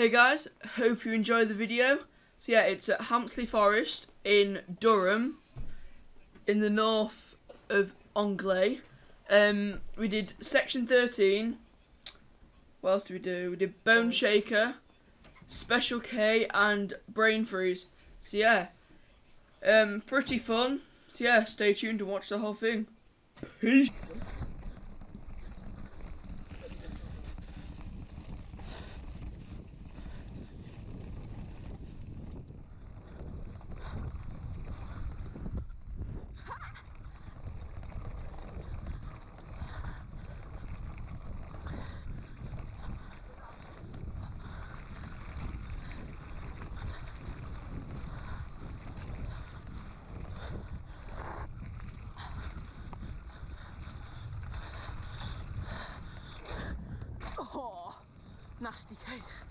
Hey guys, hope you enjoyed the video. So yeah, it's at Hamsterley Forest in Durham, in the north of England. Um, we did section 13. What else did we do? We did Bone Shaker, Special K, and Brain Freeze. So yeah, um, pretty fun. So yeah, stay tuned and watch the whole thing. Peace. Oh, nasty case.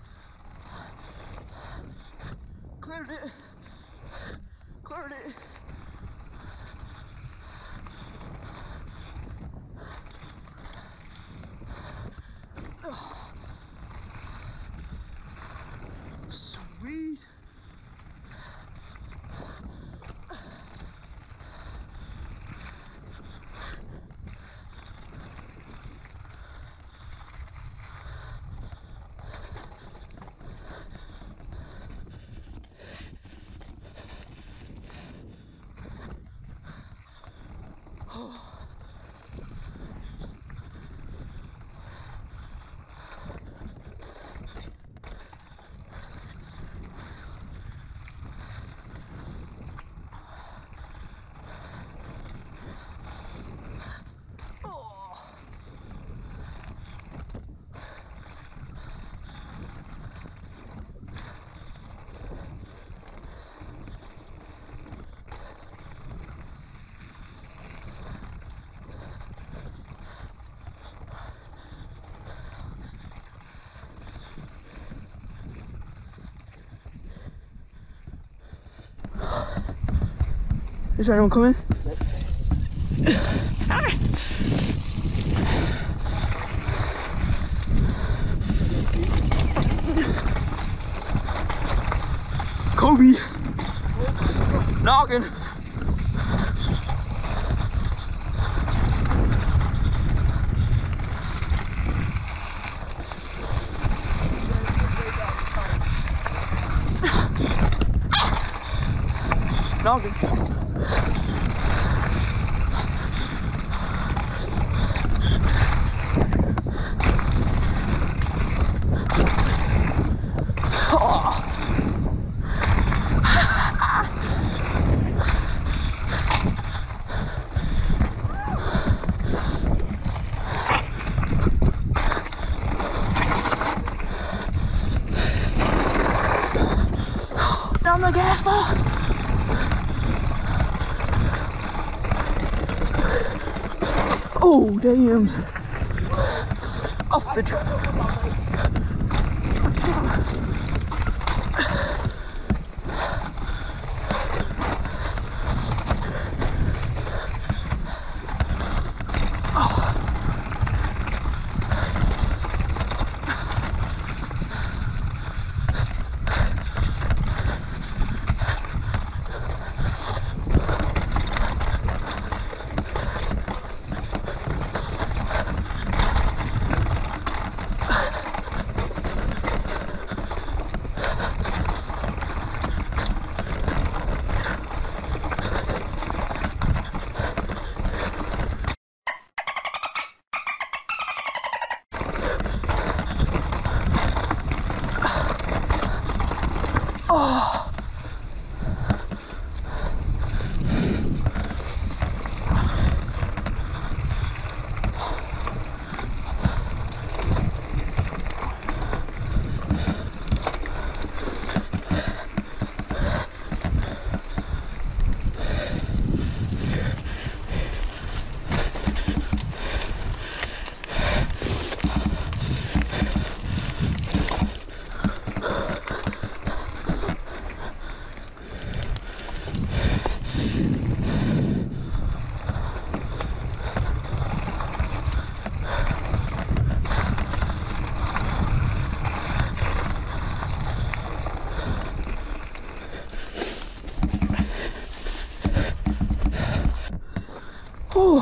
Cleared it. Cleared it. Sweet. Oh. Is there anyone coming? Kobe. Noggin. Noggin. Down the gas ball. Oh, damn. Off the truck.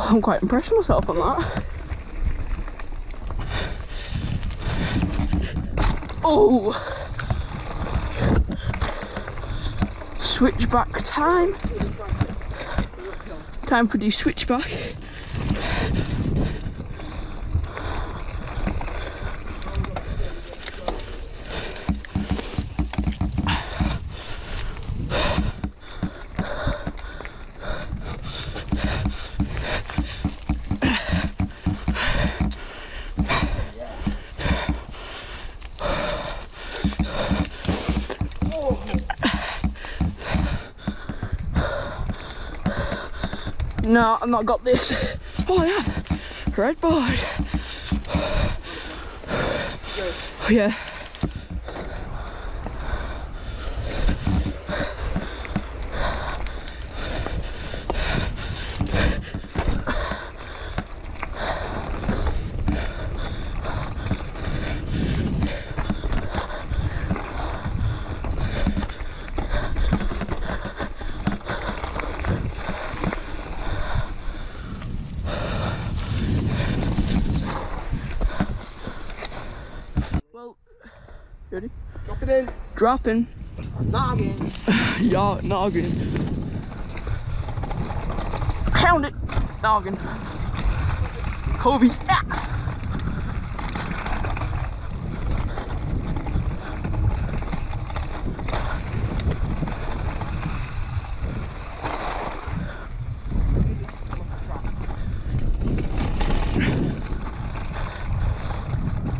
I'm quite impressed myself on that. Oh! Switchback time. Time for the switchback. No, I've not got this. Oh, have. Red board. Oh, yeah. Well, ready? Drop it in. Dropping. Noggin. Yeah, noggin. Pound it. Noggin. Kobe. Yeah.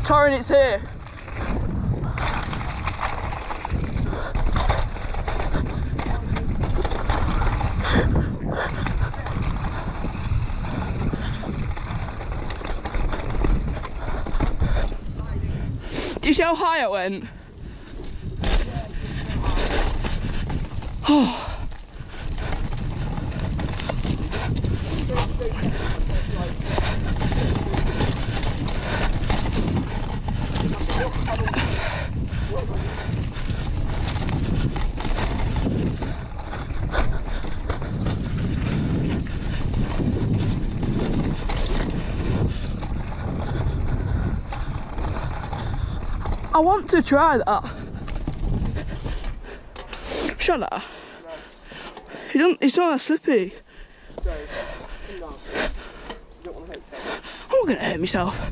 Torrin, it's here. You see how high I went? Oh. I want to try that. Shut up. It don't, it's not that slippy. I'm not gonna hurt myself.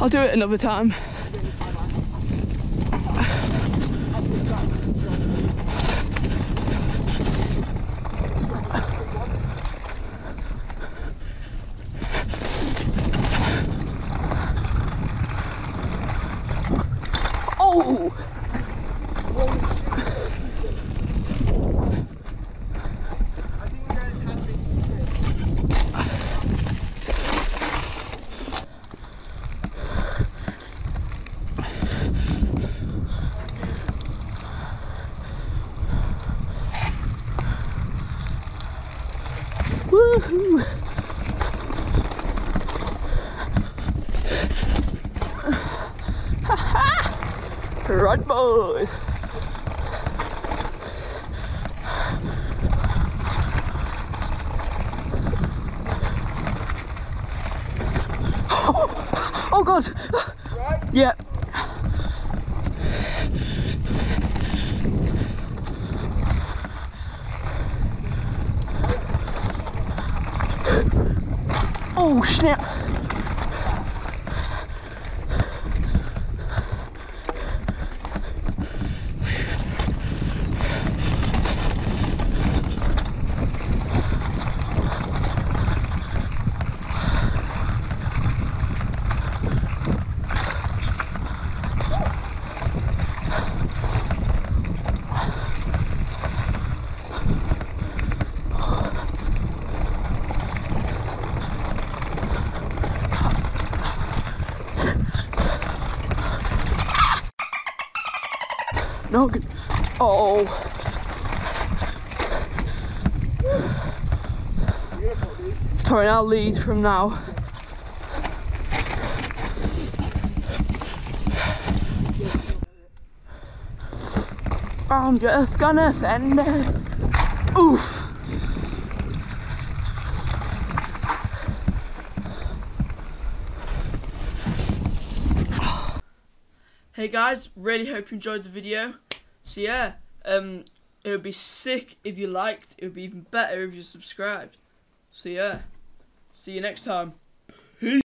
I'll do it another time. Woohoo! Right, boys. Oh, oh, oh God! Yeah. Oh snap! Oh. Torrin, I'll lead from now. I'm just gonna send it. Oof. Hey guys, really hope you enjoyed the video. So yeah, um, it would be sick if you liked. It would be even better if you subscribed. So yeah, see you next time.